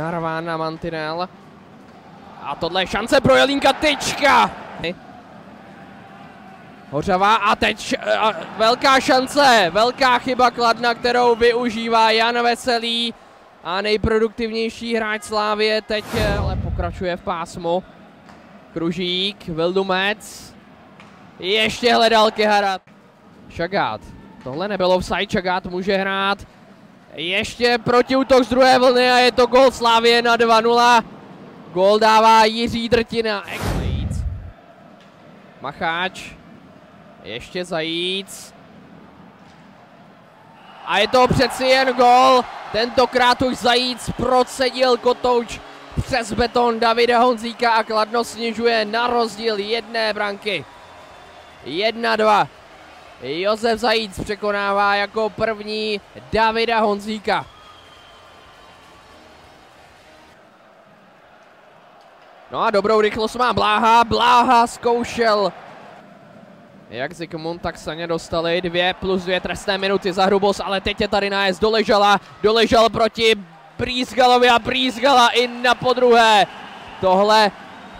narván na mantinel. A tohle je šance pro Jelínka Tyčka. Hořavá a teď a, velká šance, velká chyba Kladna, kterou využívá Jan Veselý. A nejproduktivnější hráč Slávě teď ale pokračuje v pásmu. Kružík, Vildumec. Ještě hledal Keharat. Šagát. Tohle nebylo offside, Šagát může hrát. Ještě protiútok z druhé vlny a je to gol Slávě na 2-0. Gol dává Jiří Drtina. Macháč. Ještě Zajíc. A je to přeci jen gol. Tentokrát už Zajíc procedil kotouč přes beton Davida Honzíka a Kladno snižuje na rozdíl jedné branky. 1-2. Josef Zajíc překonává jako první Davida Honzíka. No a dobrou rychlost má Bláha. Bláha zkoušel jak Zikmund, tak Saně dostali dvě plus dvě trestné minuty za hrubost, ale teď je tady nájezd doležela, doležel proti Brýsgalovi a Brýsgala i na podruhé. Tohle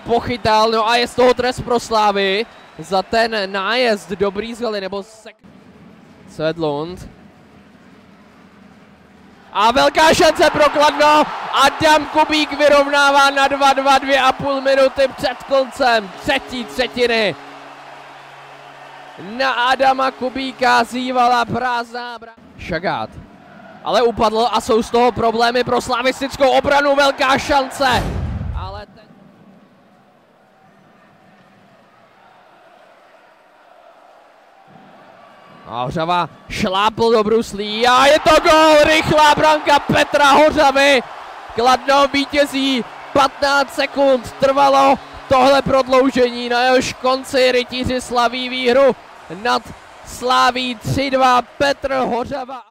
pochytal, no a je z toho trest pro Slávy za ten nájezd do Brýsgaly, nebo sek... Svedlund. A velká šance pro Kladno. Adam Kubík vyrovnává na 2-2, dvě a půl minuty před koncem třetí třetiny na Adama Kubíka zývala prázdná bra... Šagát. Ale upadl a jsou z toho problémy pro slavistickou obranu. Velká šance. Ale ten... A Hořava šlápl do bruslí a je to gol! Rychlá branka Petra Hořavy. Kladno vítězí 15 sekund trvalo tohle prodloužení, na jehož konci rytíři slaví výhru nad Sláví 3-2 Petr Hořava.